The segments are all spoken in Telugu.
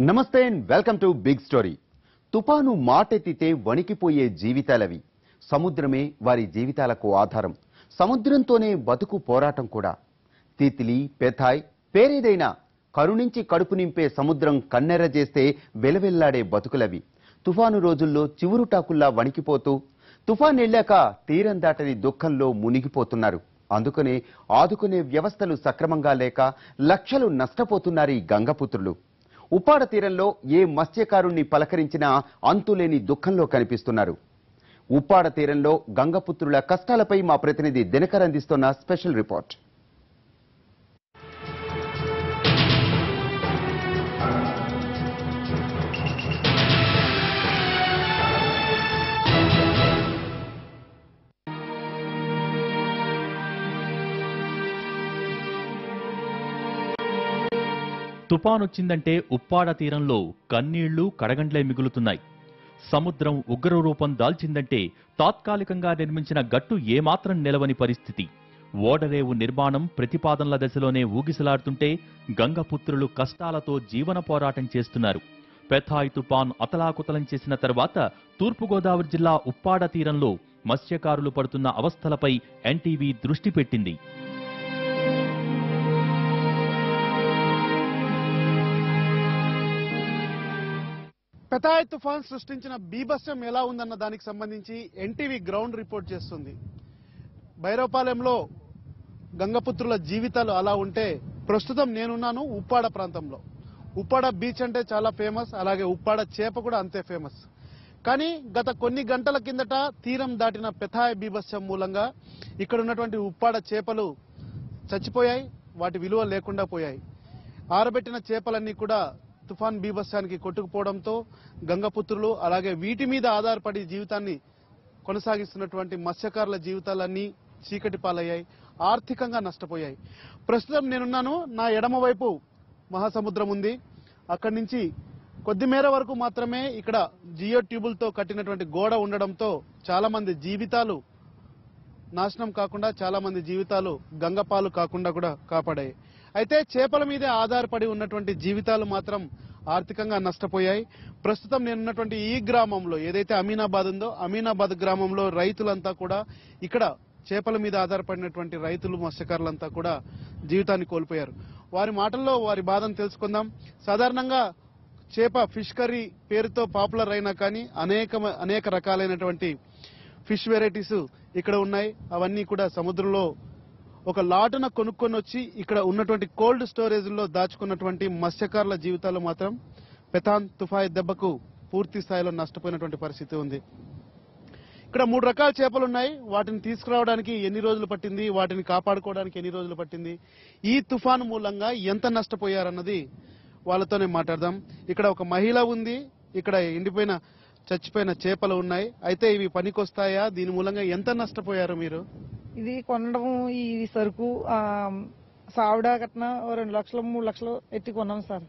నమస్తే and welcome to big story. తుపాను మాటెత్తితే వణికిపోయే జీవితాలవి. సముద్రమే వారి జీవితాలకు ఆధారం. సముద్రంతోనే బతుకు పోరాటం కూడా. తిత్లీ పెథాయ్ పేరేదైనా కరుణించి కడుపు నింపే సముద్రం కన్నెర చేస్తే వెలవెల్లాడే బతుకులవి. తుఫాను రోజుల్లో చివురుటాకుల్లా వణికిపోతూ తుఫాన్ వెళ్ళాక తీరం దాటని దుఃఖంలో మునిగిపోతున్నారు. అందుకనే ఆదుకునే వ్యవస్థలు సక్రమంగా లేక లక్షలు నష్టపోతున్నారు ఈ గంగపుత్రులు. ఉప్పాడ తీరంలో ఏ మత్స్యకారుణ్ణి పలకరించినా అంతులేని దుఃఖంలో కనిపిస్తున్నారు. ఉప్పాడ తీరంలో గంగపుత్రుల కష్టాలపై మా ప్రతినిధి దినకర్ అందిస్తున్న స్పెషల్ రిపోర్ట్. తుపానొచ్చిందంటే ఉప్పాడ తీరంలో కన్నీళ్ళు కడగండ్లే మిగులుతున్నాయి. సముద్రం ఉగ్ర రూపం దాల్చిందంటే తాత్కాలికంగా నిర్మించిన గట్టు ఏమాత్రం నిలవని పరిస్థితి. ఓడరేవు నిర్మాణం ప్రతిపాదనల దశలోనే ఊగిసలాడుతుంటే గంగపుత్రులు కష్టాలతో జీవన పోరాటం చేస్తున్నారు. పెథాయ్ తుపాన్ అతలాకుతలం చేసిన తర్వాత తూర్పుగోదావరి జిల్లా ఉప్పాడ తీరంలో మత్స్యకారులు పడుతున్న అవస్థలపై ఎన్టీవీ దృష్టి పెట్టింది. పెతాయ్ తుఫాన్ సృష్టించిన బీభత్సం ఎలా ఉందన్న దానికి సంబంధించి ఎన్టీవీ గ్రౌండ్ రిపోర్ట్ చేస్తుంది. భైరవపాలెంలో గంగపుత్రుల జీవితాలు అలా ఉంటే ప్రస్తుతం నేనున్నాను ఉప్పాడ ప్రాంతంలో. ఉప్పాడ బీచ్ అంటే చాలా ఫేమస్ అలాగే ఉప్పాడ చేప కూడా అంతే ఫేమస్. కానీ గత కొన్ని గంటల కిందట తీరం దాటిన పెథాయ్ బీభత్సం మూలంగా ఇక్కడ ఉన్నటువంటి ఉప్పాడ చేపలు చచ్చిపోయాయి వాటి విలువ లేకుండా పోయాయి. ఆరబెట్టిన చేపలన్నీ కూడా తుఫాన్ బీభత్సానికి కొట్టుకుపోవడంతో గంగపుత్రులు అలాగే వీటి మీద ఆధారపడి జీవితాన్ని కొనసాగిస్తున్నటువంటి మత్స్యకారుల జీవితాలన్నీ చీకటి పాలయ్యాయి ఆర్థికంగా నష్టపోయాయి. ప్రస్తుతం నేనున్నాను నా ఎడమ వైపు మహాసముద్రం ఉంది. అక్కడి నుంచి కొద్ది మేర వరకు మాత్రమే ఇక్కడ జియో ట్యూబులతో కట్టినటువంటి గోడ ఉండడంతో చాలా మంది జీవితాలు నాశనం కాకుండా చాలా మంది జీవితాలు గంగపాలు కాకుండా కూడా కాపాడాయి. అయితే చేపల మీదే ఆధారపడి ఉన్నటువంటి జీవితాలు మాత్రం ఆర్థికంగా నష్టపోయాయి. ప్రస్తుతం నేను ఉన్నటువంటి ఈ గ్రామంలో ఏదైతే అమీనాబాద్ ఉందో అమీనాబాద్ గ్రామంలో రైతులంతా కూడా ఇక్కడ చేపల మీద ఆధారపడినటువంటి రైతులు మత్స్యకారులంతా కూడా జీవితాన్ని కోల్పోయారు. వారి మాటల్లో వారి బాధను తెలుసుకుందాం. సాధారణంగా చేప ఫిష్ కర్రీ పేరుతో పాపులర్ అయినా కానీ అనేక అనేక రకాలైనటువంటి ఫిష్ వెరైటీస్ ఇక్కడ ఉన్నాయి. అవన్నీ కూడా సముద్రంలో ఒక లాటున కొనుక్కొని వచ్చి ఇక్కడ ఉన్నటువంటి కోల్డ్ స్టోరేజ్లో దాచుకున్నటువంటి మత్స్యకారుల జీవితాలు మాత్రం పెథాన్ తుఫాయి దెబ్బకు పూర్తి స్థాయిలో నష్టపోయినటువంటి పరిస్థితి ఉంది. ఇక్కడ మూడు రకాల చేపలు ఉన్నాయి వాటిని తీసుకురావడానికి ఎన్ని రోజులు పట్టింది? వాటిని కాపాడుకోవడానికి ఎన్ని రోజులు పట్టింది? ఈ తుఫాను మూలంగా ఎంత నష్టపోయారన్నది వాళ్ళతోనే మాట్లాడదాం. ఇక్కడ ఒక మహిళ ఉంది. ఇక్కడ ఎండిపోయిన చచ్చిపోయిన చేపలు ఉన్నాయి. అయితే ఇవి పనికొస్తాయా? దీని మూలంగా ఎంత నష్టపోయారు మీరు? ఇది కొనడం ఈ సరుకు ఆ, సావిడ కట్న ఓ రెండు లక్షలు మూడు లక్షలు ఎట్టి కొన్నాం సార్.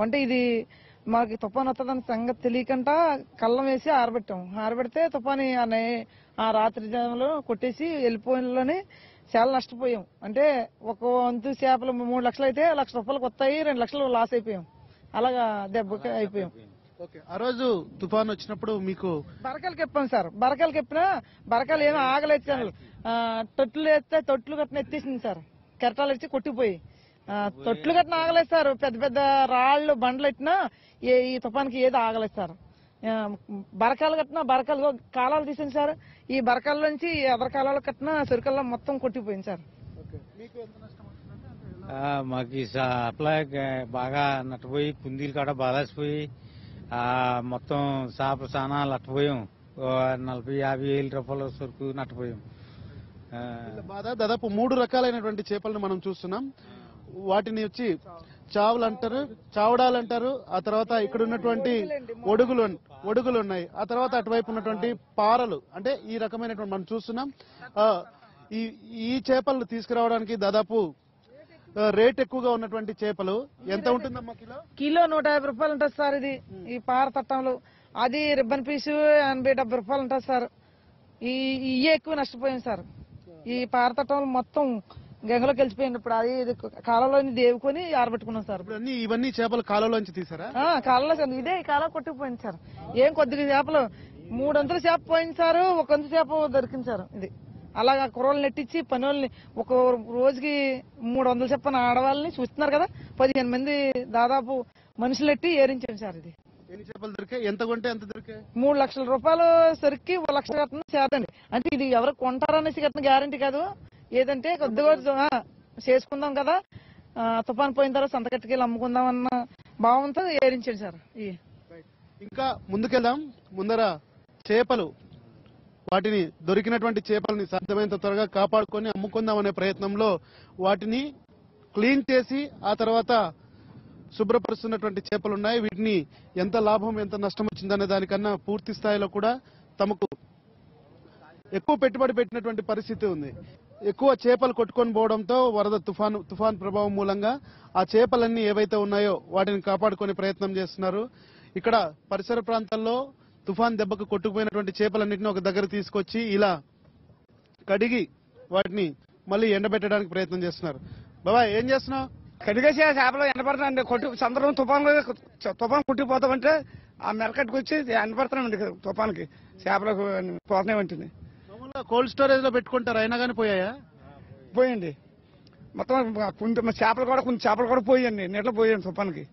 అంటే ఇది మాకు తుఫాన్ వస్తుందని సంగతి తెలియకుండా కళ్ళం వేసి ఆరబెట్టాం. ఆరబెడితే తుఫాని ఆ రాత్రి జాములో కొట్టేసి వెళ్ళిపోయినలోనే చాలా నష్టపోయాం. అంటే ఒక వంతు చేపలు మూడు లక్షలు అయితే లక్ష రూపాయలకు వస్తాయి రెండు లక్షలు లాస్ అయిపోయాం. అలాగా దెబ్బకి అయిపోయాం. ఓకే. ఆ రోజు తుఫాన్ వచ్చినప్పుడు మీకు బరకాలు చెప్పాం సార్. బరకాలు చెప్పినా బరకాలు ఏమీ ఆగలేదు సార్. తొట్లు ఎత్తే తొట్లు కట్టిన ఎత్తేసింది సార్. కెరటాలు ఎత్తి కొట్టిపోయి. తొట్లు కట్టిన ఆగలేదు సార్. పెద్ద పెద్ద రాళ్ళు బండ్లు ఎట్టినా ఈ తుఫాన్కి ఏది ఆగలేదు సార్. బరకాలు కట్టినా బరకాలు కాలాలు తీసింది సార్. ఈ బరకాల నుంచి ఎదర కాలాలు కట్టినా సరుకల్లో మొత్తం కొట్టిపోయింది సార్. మీకు సప్లై బాగా నట్టపోయి కుందీలు కాడ బాధేసిపోయి మొత్తం చేప చాలా నట్టపోయాం ఓ నలభై యాభై వేల రూపాయల వరకు నట్టపోయాం. బాధ దాదాపు మూడు రకాలైనటువంటి చేపలను మనం చూస్తున్నాం. వాటిని వచ్చి చావులు అంటారు చావడాలు అంటారు ఆ తర్వాత ఇక్కడ ఉన్నటువంటి ఒడుగులు ఒడుగులు ఉన్నాయి. ఆ తర్వాత అటువైపు ఉన్నటువంటి పారలు అంటే ఈ రకమైనటువంటి మనం చూస్తున్నాం. ఈ ఈ చేపలను తీసుకురావడానికి దాదాపు రేట్ ఎక్కువగా ఉన్నటువంటి చేపలు. ఎంత ఉంటుందమ్మా కిలో? కిలో నూట యాభై రూపాయలు ఉంటుంది సార్ ఇది. ఈ పార తట్టంలో. అది రిబ్బన్ పీసు ఎనభై డెబ్బై రూపాయలు ఉంటుంది సార్. ఈ ఇవే ఎక్కువ నష్టపోయాం సార్. ఈ పార తట్టంలో మొత్తం గంగలో కలిసిపోయింది. ఇప్పుడు అది ఇది కాలంలో దేవుకొని ఆరబెట్టుకున్నాం సార్. ఇప్పుడు అన్ని ఇవన్నీ చేపలు కాలువలోంచి తీసారా? కాలంలో సార్. ఇదే కాలం కొట్టుకుపోయింది సార్. ఏం కొద్దిగా చేపలు? మూడు వందల చేప పోయింది సార్. ఒక వంద చేప దొరికింది సార్. ఇది. అలాగా కుర్రోళ్ళు నెట్టించి పని వాళ్ళని ఒక రోజుకి మూడు వందల చెప్పని ఆడవాళ్ళని చూస్తున్నారు కదా. పదిహేను మంది దాదాపు మనుషులు ఎట్టి ఏరించాం సార్ ఇది. ఎన్ని చేపలు దొరికాయి? ఎంత కొంటే ఎంత దొరికాయి? మూడు లక్షల రూపాయలు సరికి ఒక లక్ష కట్టిన చేతండి అంటే ఇది ఎవరు కొంటారనేసి కట్టిన గ్యారంటీ కాదు. ఏదంటే కొద్దిగా చేసుకుందాం కదా. తుఫాన్ పోయిన తర్వాత సంత కట్టుకెళ్ళి అమ్ముకుందాం అన్న భావంతో ఏరించాడు సార్ ఇంకా ముందుకెళ్దాం. ముందర చేపలు వాటిని దొరికినటువంటి చేపల్ని సాధ్యమైనంత త్వరగా కాపాడుకొని అమ్ముకుందాం అనే ప్రయత్నంలో వాటిని క్లీన్ చేసి ఆ తర్వాత శుభ్రపరుస్తున్నటువంటి చేపలు ఉన్నాయి వీటిని ఎంత లాభం ఎంత నష్టం వచ్చిందనే దానికన్నా పూర్తి స్థాయిలో కూడా తమకు ఎక్కువ పెట్టుబడి పెట్టినటువంటి పరిస్థితి ఉంది. ఎక్కువ చేపలు కొట్టుకొని పోవడంతో వరద తుఫాను తుఫాన్ ప్రభావం మూలంగా ఆ చేపలన్నీ ఏవైతే ఉన్నాయో వాటిని కాపాడుకునే ప్రయత్నం చేస్తున్నారు. ఇక్కడ పరిసర ప్రాంతాల్లో తుఫాన్ దెబ్బకు కొట్టుకుపోయినటువంటి చేపలన్నింటినీ ఒక దగ్గర తీసుకొచ్చి ఇలా కడిగి వాటిని మళ్ళీ ఎండబెట్టడానికి ప్రయత్నం చేస్తున్నారు. బాబా ఏం చేస్తున్నావు? కడిగేసి ఆ చేపలు ఎండపడుతున్నాండి కొట్టి సందర్భం తుఫాన్ తుఫాన్ కొట్టిపోతామంటే ఆ మెరకట్టుకు వచ్చి ఎండపడుతున్నామండి తుఫాన్కి. చేపలు పోతున్నాయి వంటిని మామూలుగా కోల్డ్ స్టోరేజ్లో పెట్టుకుంటారు. అయినా కానీ పోయాయా? పోయండి. మొత్తం కొంచెం చేపలు కూడా కొన్ని చేపలు కూడా పోయండి నీళ్ళు పోయండి తుఫాన్కి.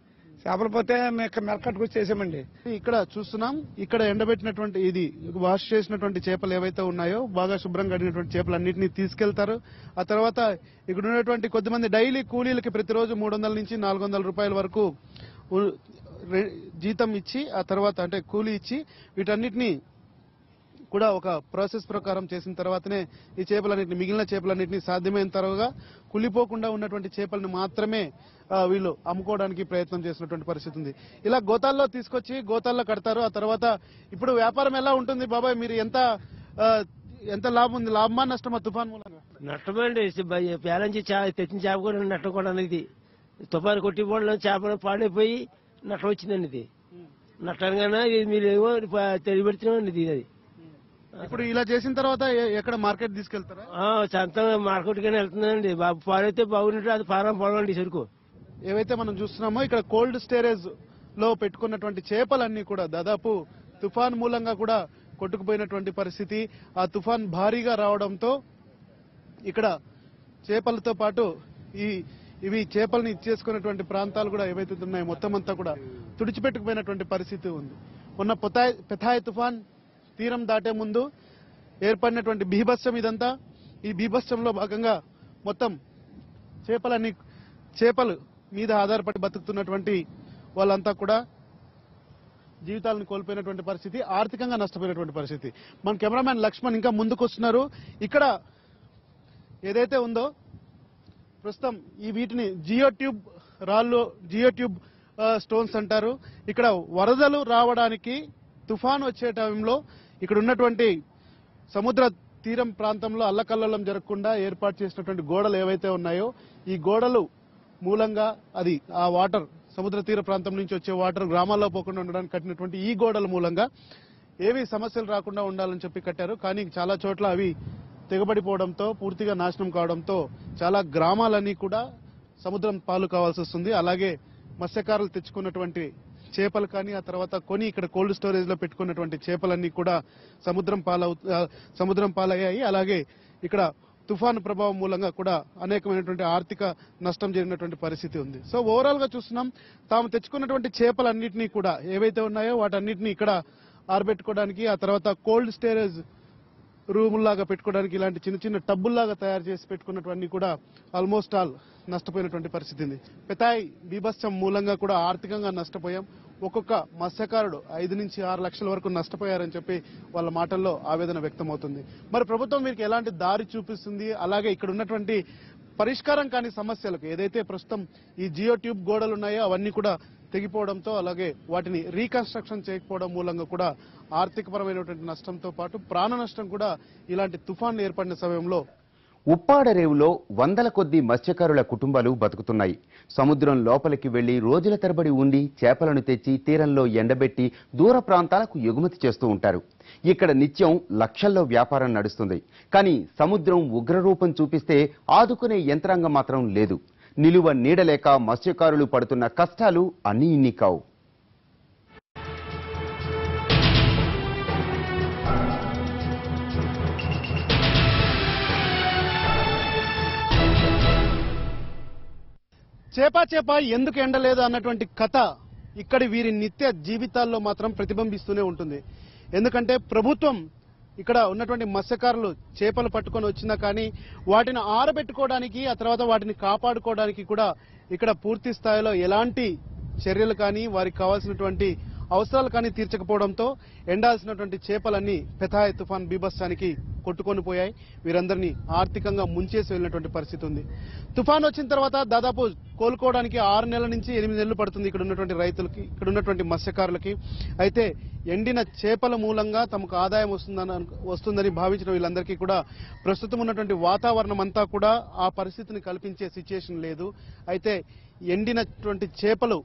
చేపలు పోతే మెరకట్టుకు వచ్చి చేసామండి. ఇక్కడ చూస్తున్నాం. ఇక్కడ ఎండబెట్టినటువంటి ఇది వాష్ చేసినటువంటి చేపలు ఏవైతే ఉన్నాయో బాగా శుభ్రంగా కడిగినటువంటి చేపలు అన్నింటినీ తీసుకెళ్తారు. ఆ తర్వాత ఇక్కడ ఉన్నటువంటి కొద్దిమంది డైలీ కూలీలకి ప్రతిరోజు మూడు వందల నుంచి నాలుగు వందల రూపాయల వరకు జీతం ఇచ్చి ఆ తర్వాత అంటే కూలీ ఇచ్చి వీటన్నిటిని కూడా ఒక ప్రాసెస్ ప్రకారం చేసిన తర్వాతనే ఈ చేపలన్నింటిని మిగిలిన చేపలన్నింటినీ సాధ్యమైన తరగా కుళ్ళిపోకుండా ఉన్నటువంటి చేపలను మాత్రమే వీళ్ళు అమ్ముకోవడానికి ప్రయత్నం చేసినటువంటి పరిస్థితి ఉంది. ఇలా గోతాల్లో తీసుకొచ్చి గోతాల్లో కడతారు. ఆ తర్వాత ఇప్పుడు వ్యాపారం ఎలా ఉంటుంది బాబాయ్? మీరు ఎంత ఎంత లాభం ఉంది? లాభమా నష్టమా? తుఫాన్ మూలంగా? నష్టమండి. పేలంచి తెచ్చిన చేప కూడా నష్టం కూడా ఇది. తుఫాను కొట్టి పోవడం చేపలు పాడైపోయి నష్టం వచ్చిందండి ఇది. నష్టంగానే మీరు ఏమో తెలియబెడుతున్నామండి ఇది. అది ఇప్పుడు ఇలా చేసిన తర్వాత ఎక్కడ మార్కెట్ తీసుకెళ్తారా? సొంతం మార్కెట్ గానే వెళ్తుందండి. బాబు పాడైతే బాగున్నట్టు అది ఫారం పొడవండి సరుకు ఏవైతే మనం చూస్తున్నామో ఇక్కడ కోల్డ్ స్టోరేజ్లో పెట్టుకున్నటువంటి చేపలన్నీ కూడా దాదాపు తుఫాన్ మూలంగా కూడా కొట్టుకుపోయినటువంటి పరిస్థితి. ఆ తుఫాన్ భారీగా రావడంతో ఇక్కడ చేపలతో పాటు ఈ ఇవి చేపల్ని ఇచ్చేసుకున్నటువంటి ప్రాంతాలు కూడా ఏవైతే ఉన్నాయో మొత్తం అంతా కూడా తుడిచిపెట్టుకుపోయినటువంటి పరిస్థితి ఉంది. పొతాయ్ పెథాయ్ తుఫాన్ తీరం దాటే ముందు ఏర్పడినటువంటి బీభత్సం ఇదంతా. ఈ బీభత్సంలో భాగంగా మొత్తం చేపలన్నీ చేపలు మీద ఆధారపడి బతుకుతున్నటువంటి వాళ్ళంతా కూడా జీవితాలను కోల్పోయినటువంటి పరిస్థితి ఆర్థికంగా నష్టపోయినటువంటి పరిస్థితి. మన కెమెరామ్యాన్ లక్ష్మణ్ ఇంకా ముందుకొస్తున్నారు. ఇక్కడ ఏదైతే ఉందో ప్రస్తుతం ఈ వీటిని జియో ట్యూబ్ రాళ్ళు జియో ట్యూబ్ స్టోన్స్ అంటారు. ఇక్కడ వరదలు రావడానికి తుఫాన్ వచ్చే టైంలో ఇక్కడ ఉన్నటువంటి సముద్ర తీరం ప్రాంతంలో అల్లకల్లోలం జరగకుండా ఏర్పాటు చేసినటువంటి గోడలు ఏవైతే ఉన్నాయో ఈ గోడలు మూలంగా అది ఆ వాటర్ సముద్ర తీర ప్రాంతం నుంచి వచ్చే వాటర్ గ్రామాల్లో పోకుండా ఉండడానికి కట్టినటువంటి ఈ గోడల మూలంగా ఏవి సమస్యలు రాకుండా ఉండాలని చెప్పి కట్టారు. కానీ చాలా చోట్ల అవి తెగబడిపోవడంతో పూర్తిగా నాశనం కావడంతో చాలా గ్రామాలన్నీ కూడా సముద్రం పాలు కావాల్సి వస్తుంది. అలాగే మత్స్యకారులు తెచ్చుకున్నటువంటి చేపలు కానీ ఆ తర్వాత కొని ఇక్కడ కోల్డ్ స్టోరేజ్లో పెట్టుకున్నటువంటి చేపలన్నీ కూడా సముద్రం పాలవు సముద్రం పాలయ్యాయి. అలాగే ఇక్కడ తుఫాను ప్రభావం మూలంగా కూడా అనేకమైనటువంటి ఆర్థిక నష్టం జరిగినటువంటి పరిస్థితి ఉంది. సో ఓవరాల్గా చూస్తున్నాం తాము తెచ్చుకున్నటువంటి చేపలన్నింటినీ కూడా ఏవైతే ఉన్నాయో వాటన్నిటిని ఇక్కడ ఆరబెట్టుకోవడానికి ఆ తర్వాత కోల్డ్ స్టోరేజ్ రూముల్లాగా పెట్టుకోవడానికి ఇలాంటి చిన్న చిన్న టబ్బుల్లాగా తయారు చేసి పెట్టుకున్నటువంటి కూడా ఆల్మోస్ట్ ఆల్ నష్టపోయినటువంటి పరిస్థితి ఉంది. పెతాయి బీభత్సం మూలంగా కూడా ఆర్థికంగా నష్టపోయాం. ఒక్కొక్క మత్స్యకారుడు ఐదు నుంచి ఆరు లక్షల వరకు నష్టపోయారని చెప్పి వాళ్ళ మాటల్లో ఆవేదన వ్యక్తమవుతుంది. మరి ప్రభుత్వం వీరికి ఎలాంటి దారి చూపిస్తుంది? అలాగే ఇక్కడ ఉన్నటువంటి పరిష్కారం కాని సమస్యలకు ఏదైతే ప్రస్తుతం ఈ జియో ట్యూబ్ గోడలు ఉన్నాయో అవన్నీ కూడా తెగిపోవడంతో అలాగే వాటిని రీకన్స్ట్రక్షన్ చేయకపోవడం మూలంగా కూడా ఆర్థికపరమైనటువంటి నష్టంతో పాటు ప్రాణ నష్టం కూడా ఇలాంటి తుఫాన్లు ఏర్పడిన సమయంలో ఉప్పాడ రేవులో వందల కొద్ది మత్స్యకారుల కుటుంబాలు బతుకుతున్నాయి. సముద్రం లోపలికి వెళ్ళి రోజుల తరబడి ఉండి చేపలను తెచ్చి తీరంలో ఎండబెట్టి దూర ప్రాంతాలకు ఎగుమతి చేస్తూ ఉంటారు. ఇక్కడ నిత్యం లక్షల్లో వ్యాపారం నడుస్తుంది. కానీ సముద్రం ఉగ్రరూపం చూపిస్తే ఆదుకునే యంత్రాంగం మాత్రం లేదు. నిలువ నీడలేక మత్స్యకారులు పడుతున్న కష్టాలు అన్నీ ఇన్ని కావు. చేప చేప ఎందుకు ఎండలేదు అన్నటువంటి కథ ఇక్కడి వీరి నిత్య జీవితాల్లో మాత్రం ప్రతిబింబిస్తూనే ఉంటుంది. ఎందుకంటే ప్రభుత్వం ఇక్కడ ఉన్నటువంటి మత్స్యకారులు చేపలు పట్టుకొని వచ్చినా కానీ వాటిని ఆరబెట్టుకోవడానికి ఆ తర్వాత వాటిని కాపాడుకోవడానికి కూడా ఇక్కడ పూర్తి స్థాయిలో ఎలాంటి చర్యలు కానీ వారికి కావాల్సినటువంటి అవసరాలు కానీ తీర్చకపోవడంతో ఎండాల్సినటువంటి చేపలన్నీ పెథాయ్ తుఫాన్ బీభత్సానికి కొట్టుకొని పోయాయి. వీరందరినీ ఆర్థికంగా ముంచేసి వెళ్ళినటువంటి పరిస్థితి ఉంది. తుఫాన్ వచ్చిన తర్వాత దాదాపు కోలుకోవడానికి ఆరు నెలల నుంచి ఎనిమిది నెలలు పడుతుంది ఇక్కడ ఉన్నటువంటి రైతులకి ఇక్కడ ఉన్నటువంటి మత్స్యకారులకి. అయితే ఎండిన చేపల మూలంగా తమకు ఆదాయం వస్తుందని వస్తుందని భావించిన వీళ్ళందరికీ కూడా ప్రస్తుతం ఉన్నటువంటి వాతావరణం అంతా కూడా ఆ పరిస్థితిని కల్పించే సిచ్యుయేషన్ లేదు. అయితే ఎండినటువంటి చేపలు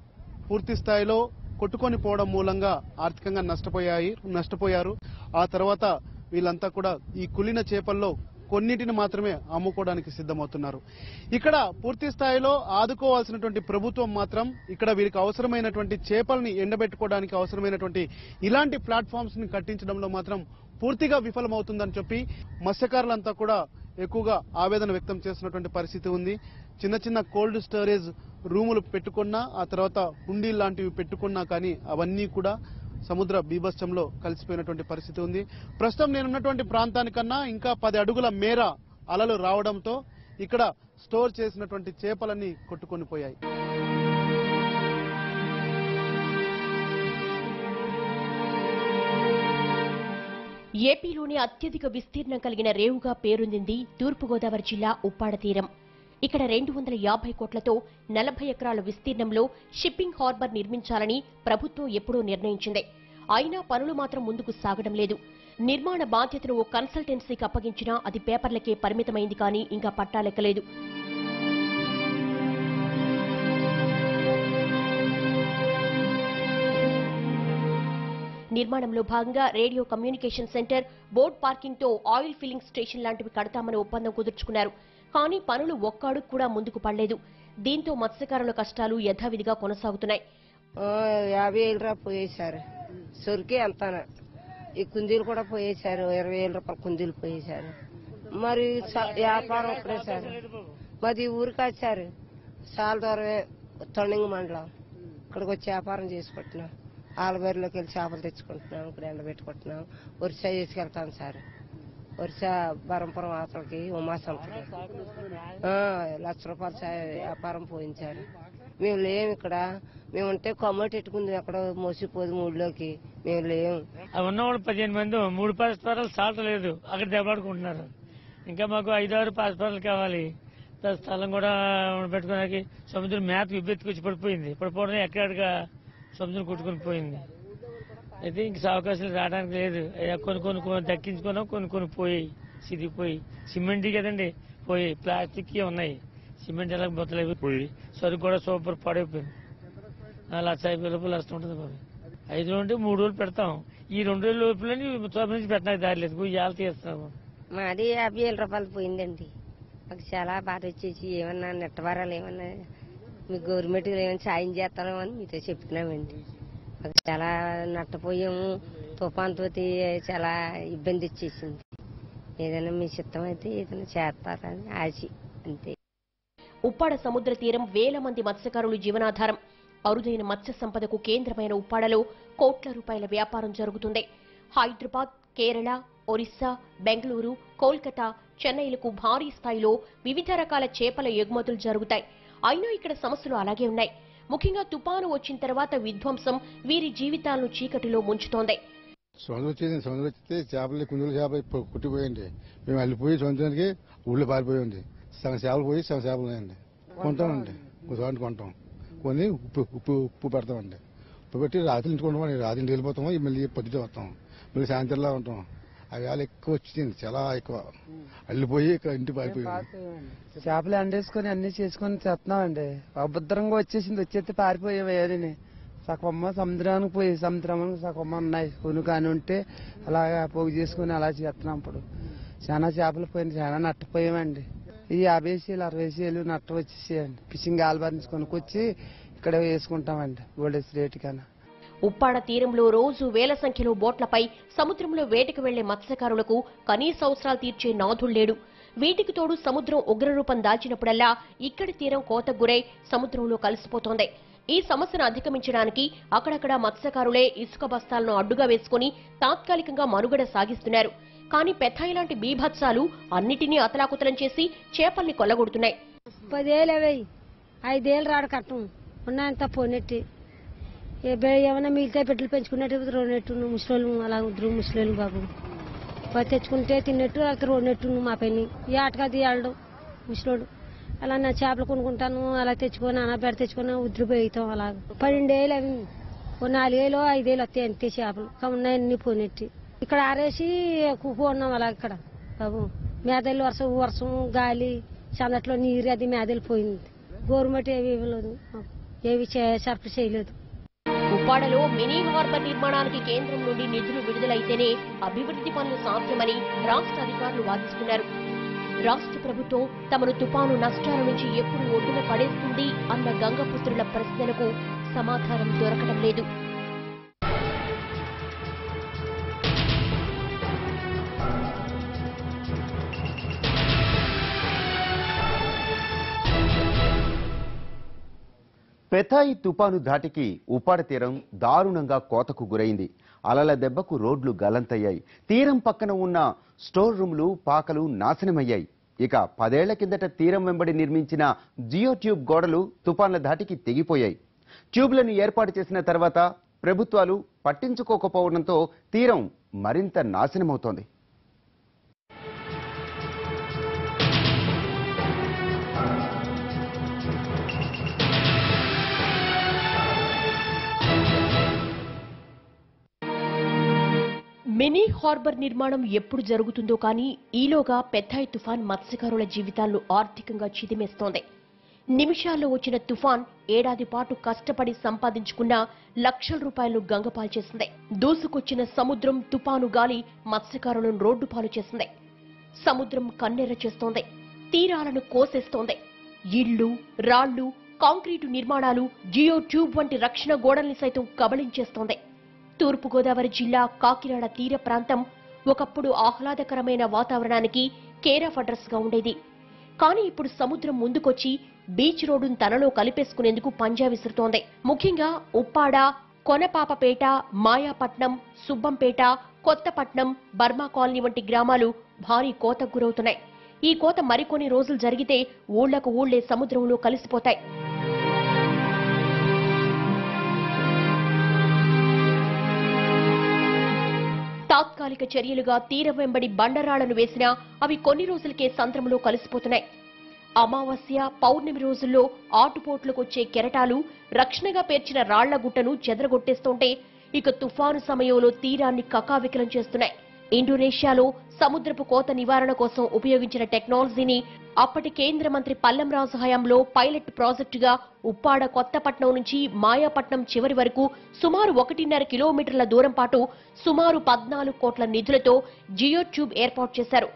పూర్తి స్థాయిలో కొట్టుకొని పోవడం మూలంగా ఆర్థికంగా నష్టపోయాయి నష్టపోయారు. ఆ తర్వాత వీళ్ళంతా కూడా ఈ కులిన చేపల్లో కొన్నిటిని మాత్రమే అమ్ముకోవడానికి సిద్ధమవుతున్నారు. ఇక్కడ పూర్తి స్థాయిలో ఆదుకోవాల్సినటువంటి ప్రభుత్వం మాత్రం ఇక్కడ వీరికి అవసరమైనటువంటి చేపల్ని ఎండబెట్టుకోవడానికి అవసరమైనటువంటి ఇలాంటి ప్లాట్ఫామ్స్ని కట్టించడంలో మాత్రం పూర్తిగా విఫలమవుతుందని చెప్పి మత్స్యకారులంతా కూడా ఎక్కువగా ఆవేదన వ్యక్తం చేస్తున్నటువంటి పరిస్థితి ఉంది. చిన్న చిన్న కోల్డ్ స్టోరేజ్ రూములు పెట్టుకున్నా ఆ తర్వాత హుండీ లాంటివి పెట్టుకున్నా కానీ అవన్నీ కూడా సముద్ర బీభత్సంలో కలిసిపోయినటువంటి పరిస్థితి ఉంది. ప్రస్తుతం నేనున్నటువంటి ప్రాంతానికన్నా ఇంకా పది అడుగుల మేర అలలు రావడంతో ఇక్కడ స్టోర్ చేసినటువంటి చేపలన్నీ కొట్టుకొని పోయాయి. ఏపీలోని అత్యధిక విస్తీర్ణం కలిగిన రేవుగా పేరొందింది తూర్పుగోదావరి జిల్లా ఉప్పాడ తీరం. ఇక్కడ రెండు వందల యాభై కోట్లతో నలభై ఎకరాల విస్తీర్ణంలో షిప్పింగ్ హార్బర్ నిర్మించాలని ప్రభుత్వం ఎప్పుడూ నిర్ణయించింది. అయినా పనులు మాత్రం ముందుకు సాగడం లేదు. నిర్మాణ బాధ్యతను ఓ కన్సల్టెన్సీకి అప్పగించినా అది పేపర్లకే పరిమితమైంది కానీ ఇంకా పట్టాలెక్కలేదు నిర్మాణంలో భాగంగా రేడియో కమ్యూనికేషన్ సెంటర్ బోర్డ్ పార్కింగ్తో ఆయిల్ ఫిల్లింగ్ స్టేషన్ లాంటివి కడతామని ఒప్పందం కుదుర్చుకున్నారు. కానీ పనులు ఒక్కాడు కూడా ముందుకు పడలేదు. దీంతో మత్స్యకారుల కష్టాలు యథావిధిగా కొనసాగుతున్నాయి. యాభై వేల రూపాయలు పోయేశారు. సొరికి అంతాన? ఈ కుందీలు కూడా పోయేశారు. ఇరవై ఏళ్ళ రూపాయలు కుందీలు పోయేశారు. మరి వ్యాపారం ఇక్కడే సార్ మాది ఊరికి వచ్చారు. చాలా దూరమే తొండింగ్ మండలం. ఇక్కడికి వచ్చి వ్యాపారం చేసుకుంటున్నాం ఆలబరిలోకి వెళ్ళి చేపలు తెచ్చుకుంటున్నాం ఇక్కడ ఎండబెట్టుకుంటున్నాం వరిసా చేసుకెళ్తాం సార్. వరుస బరంపురం ఆతలకి ఉమాసంతకి లక్ష రూపాయలు వ్యాపారం పోయించారు. మేము లేము ఇక్కడ. మేము ఉంటే కొమ్మటి ఎట్టుకుంది అక్కడ మోసిపోదు మూడులోకి. మేము లేము ఉన్నవాళ్ళు పదిహేను మంది మూడు పాస్పరాలు సాల్ట్ లేదు. అక్కడ దెబ్బలాడుకుంటున్నారు. ఇంకా మాకు ఐదారు పాస్పరాలు కావాలి. స్థలం కూడా పెట్టుకోడానికి సముద్రం మేత విబ్బెత్తుకొచ్చి పడిపోయింది. పడిపోవడం ఎక్కడిగా సముద్రం కుట్టుకుని పోయింది. అయితే ఇంక అవకాశాలు రావడానికి లేదు. అయ్యా కొన్ని కొన్ని కొన్ని దక్కించుకున్నాం కొన్ని కొన్ని పోయి సిరిగిపోయి సిమెంట్ కదండి పోయి ప్లాస్టిక్ ఉన్నాయి. సిమెంట్ ఎలా బొత్తలు పోయి సరుకు కూడా సూపర్ పడైపోయింది. లక్ష యాభై లోపల నష్టం ఉంటుంది బాబు. ఐదు నుండి మూడు రోజులు పెడతాం. ఈ రెండు రోజుల లోపల చోప నుంచి పెట్టడానికి దారి లేదు. ఇవాళ తీస్తాము మాది యాభై వేల రూపాయలు పోయిందండి. మాకు చాలా బాధ వచ్చేసి ఏమన్నా నెట్టవారాలు ఏమన్నా మీ గవర్నమెంట్ ఏమైనా సాయం చేస్తామో అని మీతో చెప్తున్నామండి. చాలా నట్టపోయాము. తుఫాన్తో చాలా ఇబ్బంది ఇచ్చేసింది ఏదైనా మీ చిత్తం అయితే ఏదైనా చేస్తారని ఆశ అంతే. ఉప్పాడ సముద్ర తీరం వేల మంది మత్స్యకారులు జీవనాధారం. అరుదైన మత్స్య సంపదకు కేంద్రమైన ఉప్పాడలో కోట్ల రూపాయల వ్యాపారం జరుగుతుంది హైదరాబాద్ కేరళ ఒరిస్సా బెంగళూరు కోల్కతా చెన్నైలకు భారీ స్థాయిలో వివిధ రకాల చేపల ఎగుమతులు జరుగుతాయి. అయినా ఇక్కడ సమస్యలు అలాగే ఉన్నాయి. ముఖ్యంగా తుపాను వచ్చిన తర్వాత విధ్వంసం వీరి జీవితాలను చీకటిలో ముంచుతోంది. సముద్రం వచ్చేది వచ్చితే చేపలు కుందులు చేపలు కుట్టిపోయండి మేము అల్లిపోయి సొంతానికి ఊళ్ళో పారిపోయింది. సగం చేపలు పోయి సగం చేపలు ఉన్నాయండి. కొంటామండి. ఉదాహరణ కొంటాం. కొని ఉప్పు ఉప్పు ఉప్పు పెడతామండి. ఉప్పు పెట్టి రాత్రి ఇంటికి ఉంటాం రాత్రి ఇంటికి వెళ్ళిపోతాము మళ్ళీ పొద్దుట వస్తాం. మళ్ళీ సాయంత్రంలో ఉంటాం. అవి వేళ ఎక్కువ వచ్చింది చాలా ఎక్కువ. అల్లిపోయి ఇంటి పారిపోయింది. చేపలు ఎండేసుకొని అన్ని చేసుకొని చేస్తున్నామండి. అభద్రంగా వచ్చేసింది వచ్చేస్తే పారిపోయాం ఏరిని సగమ్మ సముద్రానికి పోయి సముద్రానికి సగమ్మ ఉన్నాయి. కొను కాని ఉంటే అలాగా పోగు చేసుకుని అలా చేస్తున్నాం ఇప్పుడు. చాలా చేపలు పోయింది చాలా నట్టపోయామండి. ఈ యాభై సీలు అరవై సీలు నట్ట వచ్చేసేయండి. ఫిషింగ్ ఆల్బార్ నుంచి కొనుక్కొచ్చి ఇక్కడ వేసుకుంటామండి గోల్డెస్ రేట్ కన్నా ఉప్పాడ తీరంలో రోజు వేల సంఖ్యలో బోట్లపై సముద్రంలో వేటకు వెళ్ళే మత్స్యకారులకు కనీస అవసరాలు తీర్చే నాథుళ్ళేడు వీటికి తోడు సముద్రం ఉగ్రరూపం దాల్చినప్పుడల్లా ఇక్కడి తీరం కోతకు గురై సముద్రంలో కలిసిపోతోంది. ఈ సమస్యను అధిగమించడానికి అక్కడక్కడ మత్స్యకారులే ఇసుక బస్తాలను అడ్డుగా వేసుకుని తాత్కాలికంగా మనుగడ సాగిస్తున్నారు. కానీ పెథాయి లాంటి బీభత్సాలు అన్నిటినీ అతలాకుతలం చేసి చేపల్ని కొల్లగొడుతున్నాయి. పదేళ్ళవై ఐదేళ్ళు రాడు కట్టం ఉన్నాయంత పోనెట్టి ఏమైనా మిగతా బిడ్డలు పెంచుకున్నట్టు రోనెట్టు ముసలోళ్ళు అలా ఉద్దరు ముసలోళ్ళు బాబు. తెచ్చుకుంటే తిన్నట్టు అక్కడ రోనెట్టు మా పని ఈ ఆటకాది ఆడడం ముసలోడు. అలా నా చేపలు కొనుక్కుంటాను అలా తెచ్చుకొని అలా బెడ తెచ్చుకొని ఉద్రి పోయితాం అలా. పన్నెండేళ్ళు అవి ఓ నాలుగేళ్ళు ఐదేళ్ళు వస్తాయి అంతే చేపలు. ఉన్నాయన్నీ పోనెట్టి. ఇక్కడ ఆరేసి కుక్కు ఉన్నాం అలా ఇక్కడ బాబు. మేదలు వర్షం వర్షం గాలి చందట్లో నీరు అది మేదలు పోయింది. గవర్నమెంట్ ఏవి ఇవ్వలేదు. ఏవి చే- సరఫరా చేయలేదు. ఉప్పాడలో మినీ హార్బర్ నిర్మాణానికి కేంద్రం నుండి నిధులు విడుదలైతేనే అభివృద్ధి పనులు సాధ్యమని రాష్ట్ర అధికారులు వాదిస్తున్నారు. రాష్ట్ర ప్రభుత్వం తమను తుపాను నష్టాల నుంచి ఎప్పుడు ఒడ్డున పడేస్తుంది అన్న గంగపుత్రుల ప్రశ్నలకు సమాధానం దొరకడం లేదు. పెథాయి తుపాను ధాటికి ఉపాడ తీరం దారుణంగా కోతకు గురైంది. అలల దెబ్బకు రోడ్లు గలంతయ్యాయి. తీరం పక్కన ఉన్న స్టోర్ రూమ్లు పాకలు నాశనమయ్యాయి. ఇక పదేళ్ళ కిందట తీరం వెంబడి నిర్మించిన జియో ట్యూబ్ గోడలు తుపాన్ల ధాటికి తెగిపోయాయి. ట్యూబ్లను ఏర్పాటు చేసిన తర్వాత ప్రభుత్వాలు పట్టించుకోకపోవడంతో తీరం మరింత నాశనమవుతోంది. మినీ హార్బర్ నిర్మాణం ఎప్పుడు జరుగుతుందో కానీ ఈలోగా పెద్దాయి తుఫాన్ మత్స్యకారుల జీవితాలను ఆర్థికంగా చిదిమేస్తోంది. నిమిషాల్లో వచ్చిన తుఫాన్ ఏడాది పాటు కష్టపడి సంపాదించుకున్న లక్షల రూపాయలు గంగపాలు చేసింది. దూసుకొచ్చిన సముద్రం తుఫాను గాలి మత్స్యకారులను రోడ్డు పాలు చేసింది. సముద్రం కన్నెర్ర చేస్తోంది. తీరాలను కోసేస్తోంది. ఇళ్ళు రాళ్ళు కాంక్రీటు నిర్మాణాలు జియో ట్యూబ్ వంటి రక్షణ గోడల్ని సైతం కబళించేస్తోంది. తూర్పుగోదావరి జిల్లా కాకినాడ తీర ప్రాంతం ఒకప్పుడు ఆహ్లాదకరమైన వాతావరణానికి కేరఫ్ అడ్రస్గా అడ్రస్గా ఉండేది. కానీ ఇప్పుడు సముద్రం ముందుకొచ్చి బీచ్ రోడ్డును తనలో కలిపేసుకునేందుకు పంజా విసురుతోంది. ముఖ్యంగా ఉప్పాడ కొనపాపపేట మాయాపట్నం సుబ్బంపేట కొత్తపట్నం బర్మా కాలనీ వంటి గ్రామాలు భారీ కోతకు గురవుతున్నాయి. ఈ కోత మరికొన్ని రోజులు జరిగితే ఊళ్ళకు ఊళ్ళే సముద్రంలో కలిసిపోతాయి. తాత్కాలిక చర్యలుగా తీరం వెంబడి బండరాళ్ళను వేసినా అవి కొన్ని రోజులకే సంద్రంలో కలిసిపోతున్నాయి. అమావాస్య పౌర్ణమి రోజుల్లో ఆటుపోట్లకొచ్చే కెరటాలు రక్షణగా పేర్చిన రాళ్ళ గుట్టను చెదరగొట్టేస్తుంటే ఇక తుఫాను సమయంలో తీరాన్ని కకావికలం చేస్తున్నాయి. ఇండోనేషియాలో సముద్రపు కోత నివారణ కోసం ఉపయోగించిన టెక్నాలజీని అప్పటి కేంద్ర మంత్రి పల్లెంరాజు హయాంలో పైలట్ ప్రాజెక్టుగా ఉప్పాడ కొత్తపట్నం నుంచి మాయాపట్నం చివరి వరకు సుమారు ఒకటిన్నర కిలోమీటర్ల దూరం పాటు సుమారు పద్నాలుగు కోట్ల నిధులతో జియో ట్యూబ్ ఏర్పాటు చేశారు.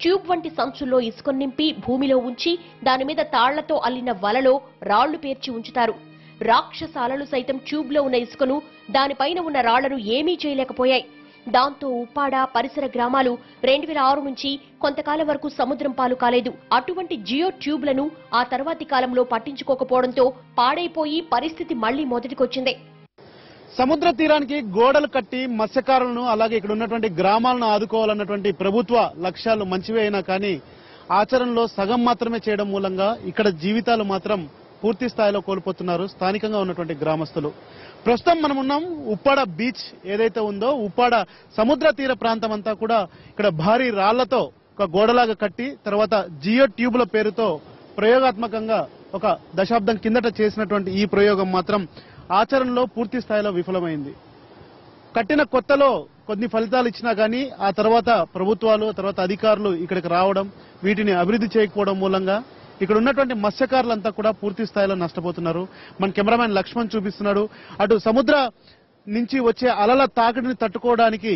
ట్యూబ్ వంటి సంచుల్లో ఇసుక నింపి భూమిలో ఉంచి దాని మీద తాళ్ళతో అల్లిన వలలో రాళ్ళు పేర్చి ఉంచుతారు. రాక్షసాలలు సైతం ట్యూబ్లో ఉన్న ఇసుకను దానిపైన ఉన్న రాళ్ళను ఏమీ చేయలేకపోయాయి. దాంతో ఉప్పాడ పరిసర గ్రామాలు రెండు వేల ఆరు నుంచి కొంతకాలం వరకు సముద్రం పాలు కాలేదు. అటువంటి జియో ట్యూబ్లను ఆ తర్వాతి కాలంలో పట్టించుకోకపోవడంతో పాడైపోయి పరిస్థితి మళ్ళీ మొదటికొచ్చింది. సముద్ర తీరానికి గోడలు కట్టి మత్స్యకారులను అలాగే ఇక్కడ ఉన్నటువంటి గ్రామాలను ఆదుకోవాలన్నటువంటి ప్రభుత్వ లక్ష్యాలు మంచివే అయినా కానీ ఆచరణలో సగం మాత్రమే చేయడం మూలంగా ఇక్కడ జీవితాలు మాత్రం పూర్తి స్థాయిలో కోల్పోతున్నారు స్థానికంగా ఉన్నటువంటి గ్రామస్తులు. ప్రస్తుతం మనం ఉన్నాం ఉప్పాడ బీచ్ ఏదైతే ఉందో ఉప్పాడ సముద్ర తీర ప్రాంతం అంతా కూడా ఇక్కడ భారీ రాళ్ళతో ఒక గోడలాగా కట్టి తర్వాత జియో ట్యూబ్ల పేరుతో ప్రయోగాత్మకంగా ఒక దశాబ్దం కిందట చేసినటువంటి ఈ ప్రయోగం మాత్రం ఆచరణలో పూర్తి స్థాయిలో విఫలమైంది. కట్టిన కొత్తలో కొన్ని ఫలితాలు ఇచ్చినా కానీ ఆ తర్వాత ప్రభుత్వాలు ఆ తర్వాత అధికారులు ఇక్కడికి రావడం వీటిని అభివృద్ధి చేయకపోవడం మూలంగా ఇక్కడ ఉన్నటువంటి మత్స్యకారులంతా కూడా పూర్తి స్థాయిలో నష్టపోతున్నారు. మన కెమెరామ్యాన్ లక్ష్మణ్ చూపిస్తున్నాడు. అటు సముద్ర నుంచి వచ్చే అలల తాకిడిని తట్టుకోవడానికి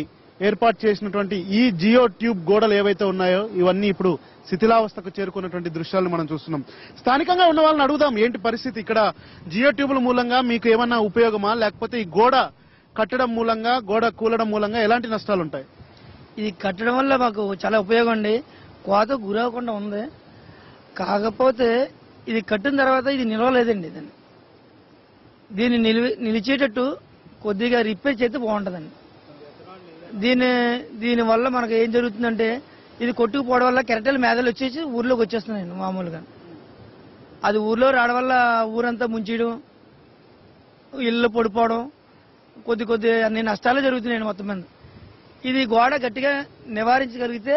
ఏర్పాటు చేసినటువంటి ఈ జియో ట్యూబ్ గోడలు ఏవైతే ఉన్నాయో ఇవన్నీ ఇప్పుడు శిథిలావస్థకు చేరుకున్నటువంటి దృశ్యాలను మనం చూస్తున్నాం. స్థానికంగా ఉన్న వాళ్ళని అడుగుదాం ఏంటి పరిస్థితి? ఇక్కడ జియో ట్యూబ్ల మూలంగా మీకు ఏమన్నా ఉపయోగమా? లేకపోతే ఈ గోడ కట్టడం మూలంగా గోడ కూలడం మూలంగా ఎలాంటి నష్టాలు ఉంటాయి ఇది కట్టడం వల్ల మాకు చాలా ఉపయోగం అండి. కోత గురవకుండా ఉంది. కాకపోతే ఇది కట్టిన తర్వాత ఇది నిలవలేదండి దాన్ని దీన్ని నిలివి నిలిచేటట్టు కొద్దిగా రిపేర్ చేస్తే బాగుంటుందండి. దీని దీని వల్ల మనకు ఏం జరుగుతుందంటే ఇది కొట్టుకుపోవడం వల్ల కెరటల మేదలు వచ్చేసి ఊర్లోకి వచ్చేస్తున్నాయండి మామూలుగా. అది ఊర్లో రావడం వల్ల ఊరంతా ముంచేయడం ఇల్లు పడిపోవడం కొద్ది కొద్ది అన్ని నష్టాలు జరుగుతున్నాయండి మొత్తం మీద. ఇది గోడ గట్టిగా నివారించగలిగితే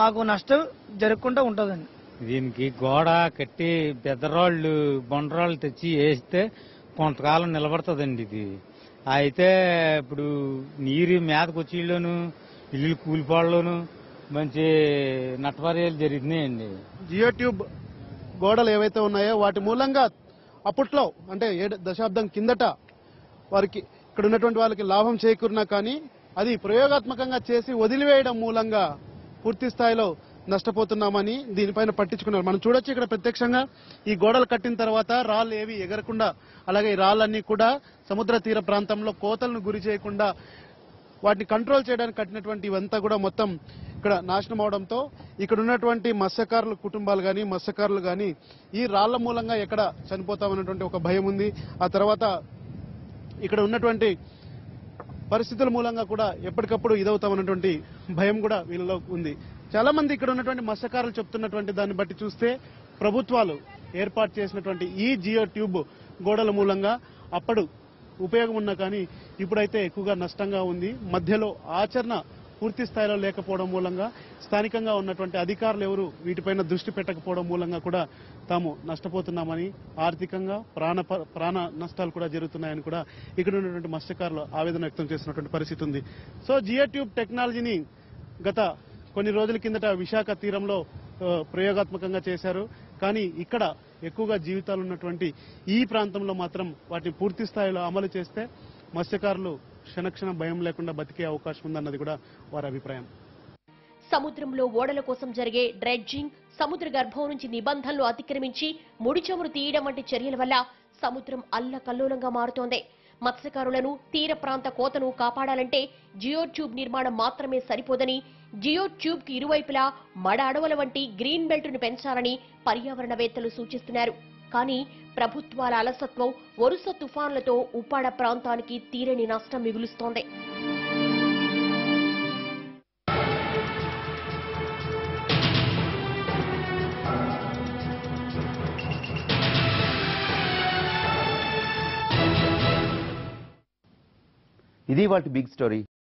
మాకు నష్టం జరగకుండా ఉంటుందండి. దీనికి గోడ కట్టి బెదరాళ్ళు బొండరాళ్ళు తెచ్చి వేస్తే కొంతకాలం నిలబడుతుందండి ఇది. అయితే ఇప్పుడు నీరు మేతకు వచ్చేలోను ఇల్లు కూలిపోవడంలోను మంచి నట్టపర్యాలు జరుగుతున్నాయండి. జియో ట్యూబ్ గోడలు ఏవైతే ఉన్నాయో వాటి మూలంగా అప్పట్లో అంటే ఏడు దశాబ్దం కిందట వారికి ఇక్కడ ఉన్నటువంటి వాళ్ళకి లాభం చేకూరినా కానీ అది ప్రయోగాత్మకంగా చేసి వదిలివేయడం మూలంగా పూర్తి స్థాయిలో నష్టపోతున్నామని దీనిపైన పట్టించుకున్నారు. మనం చూడొచ్చు ఇక్కడ ప్రత్యక్షంగా ఈ గోడలు కట్టిన తర్వాత రాళ్ళు ఏవి ఎగరకుండా అలాగే ఈ రాళ్ళన్నీ కూడా సముద్ర తీర ప్రాంతంలో కోతలను గురి చేయకుండా వాటిని కంట్రోల్ చేయడానికి కట్టినటువంటి ఇవంతా కూడా మొత్తం ఇక్కడ నాశనం అవడంతో ఇక్కడ ఉన్నటువంటి మత్స్యకారుల కుటుంబాలు కానీ మత్స్యకారులు కానీ ఈ రాళ్ళ మూలంగా ఎక్కడ చనిపోతామన్నటువంటి ఒక భయం ఉంది. ఆ తర్వాత ఇక్కడ ఉన్నటువంటి పరిస్థితుల మూలంగా కూడా ఎప్పటికప్పుడు ఇదవుతామన్నటువంటి భయం కూడా వీళ్ళలో ఉంది. చాలా మంది ఇక్కడ ఉన్నటువంటి మత్స్యకారులు చెప్తున్నటువంటి దాన్ని బట్టి చూస్తే ప్రభుత్వాలు ఏర్పాటు చేసినటువంటి ఈ జియో ట్యూబ్ గోడల మూలంగా అప్పుడు ఉపయోగం ఉన్నా కానీ ఇప్పుడైతే ఎక్కువగా నష్టంగా ఉంది. మధ్యలో ఆచరణ పూర్తి స్థాయిలో లేకపోవడం మూలంగా స్థానికంగా ఉన్నటువంటి అధికారులు ఎవరు వీటిపైన దృష్టి పెట్టకపోవడం మూలంగా కూడా తాము నష్టపోతున్నామని ఆర్థికంగా ప్రాణ ప్రాణ నష్టాలు కూడా జరుగుతున్నాయని కూడా ఇక్కడ ఉన్నటువంటి మత్స్యకారులు ఆవేదన వ్యక్తం చేసినటువంటి పరిస్థితి ఉంది. సో జియో ట్యూబ్ టెక్నాలజీని గత కొన్ని రోజుల కిందట విశాఖ తీరంలో ప్రయోగాత్మకంగా చేశారు. కానీ ఇక్కడ ఎక్కువగా జీవితాలు ఉన్నటువంటి ఈ ప్రాంతంలో మాత్రం వాటిని పూర్తి స్థాయిలో అమలు చేస్తే మత్స్యకారులు క్షణక్షణం భయం లేకుండా బతికే అవకాశం ఉందన్నది కూడా వారి అభిప్రాయం. సముద్రంలో ఓడల కోసం జరిగే డ్రెడ్జింగ్ సముద్ర గర్భం నుంచి నిబంధనలు అతిక్రమించి ముడి చమురు తీయడం వంటి చర్యల వల్ల సముద్రం అల్లకల్లోలంగా మారుతోంది. మత్స్యకారులను తీర ప్రాంత కోతను కాపాడాలంటే జియో ట్యూబ్ నిర్మాణం మాత్రమే సరిపోదని జియో ట్యూబ్కి ఇరువైపులా మడ అడవుల వంటి గ్రీన్ బెల్ట్ను పెంచాలని పర్యావరణవేత్తలు సూచిస్తున్నారు. కానీ ప్రభుత్వాల అలసత్వం వరుస తుఫాన్లతో ఉప్పాడ ప్రాంతానికి తీరని నష్టం మిగులుస్తోంది. ఇది వాటి బిగ్ స్టోరీ.